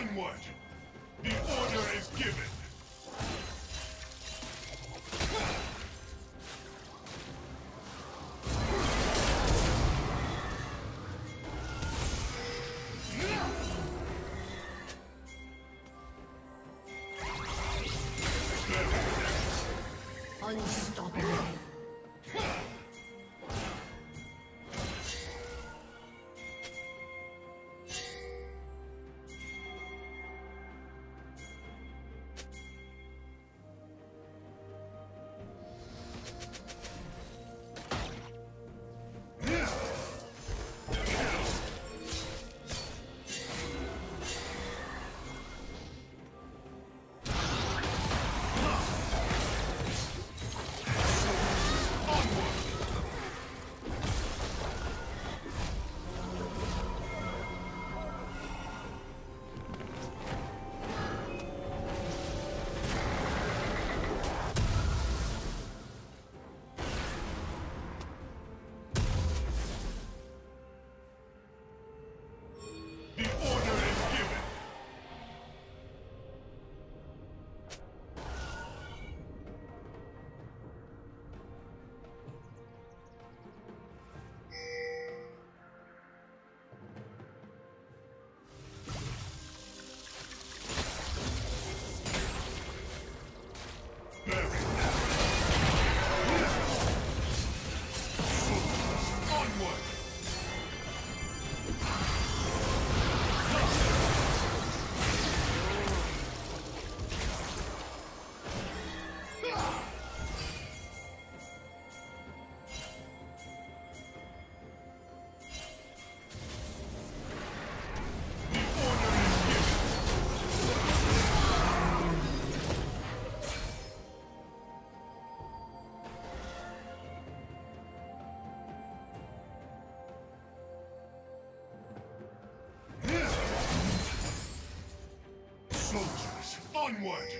Onward! The order is given! Onward!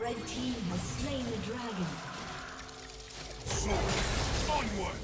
Red team has slain the dragon. Soldiers, onward!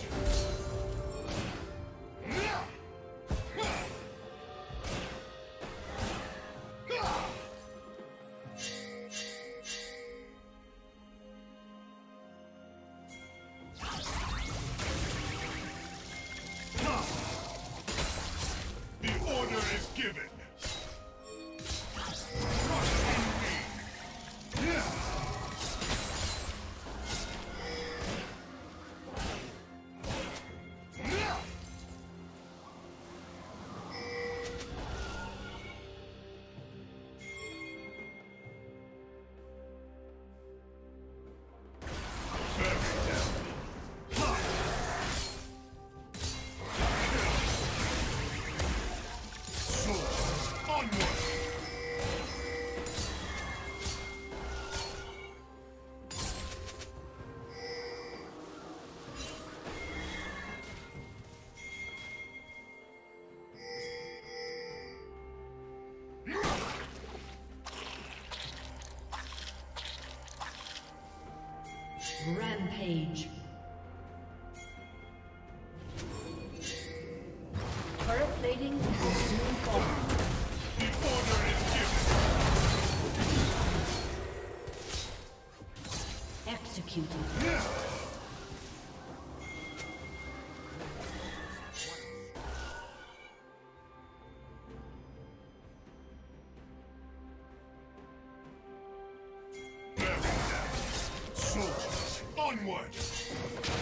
Rampage. Turret plating will soon fall. Executed. Onward!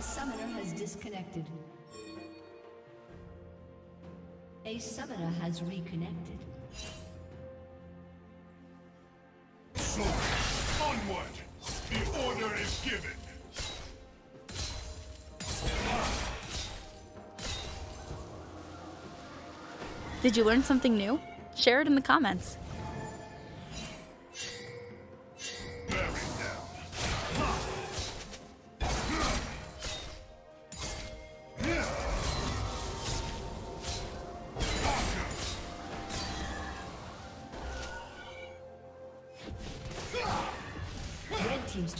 A summoner has disconnected. A summoner has reconnected. Soldiers, onward! The order is given. Did you learn something new? Share it in the comments.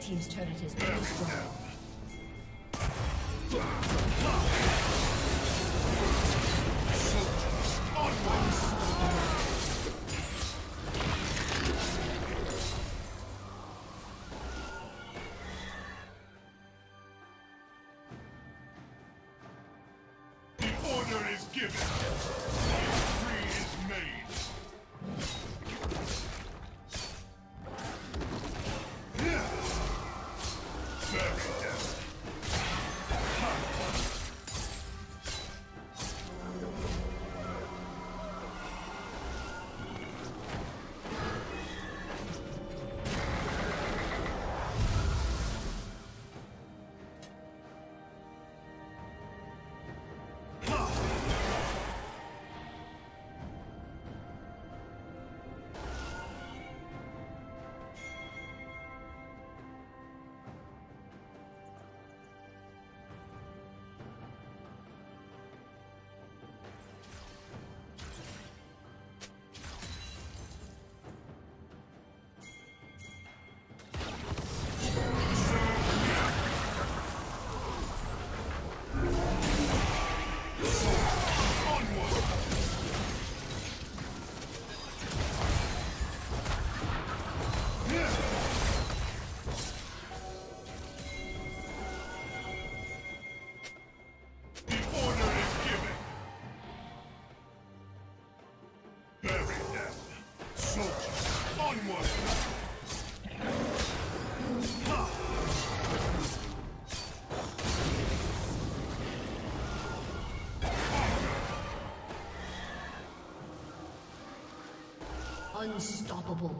Red Team's turret has been destroyed. The order is given. Unstoppable.